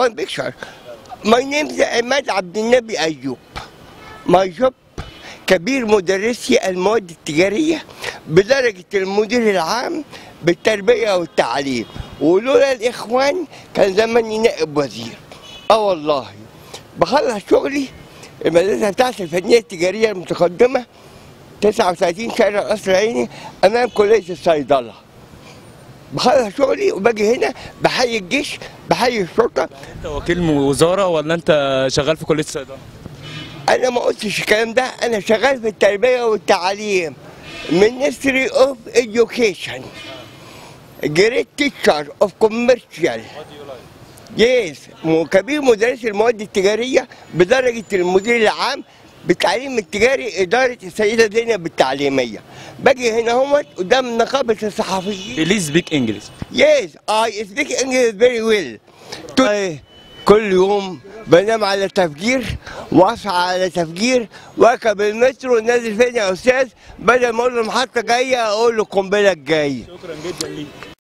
one picture. My name is عماد عبد النبي أيوب. My job كبير مدرسي المواد التجارية بدرجة المدير العام بالتربية والتعليم ولولا الإخوان كان زماني نائب وزير آه والله بخلص شغلي المدرسة بتاعتي الفنية التجارية المتقدمة 39 شارع قصر عيني أمام كلية الصيدلة بخلص شغلي وباجي هنا بحيي الجيش بحيي الشرطة. أنت وكيل وزارة ولا أنت شغال في كلية الصيدلة؟ أنا ما قلتش الكلام ده أنا شغال في التربية والتعليم Ministry of Education. Great Teacher of Commercial. يس كبير مدرس المواد التجارية بدرجة المدير العام بالتعليم التجاري إدارة السيدة زينب التعليمية باجي هنا اهوت قدام نقابة الصحفيين. please speak Yes, I speak English very well. To- كل يوم بنام على تفجير واصحى على تفجير واركب المترو نازل فين يا أستاذ بدل ما أقول له محطه جاية أقول له قنبله جاية. شكرا جدا ليك.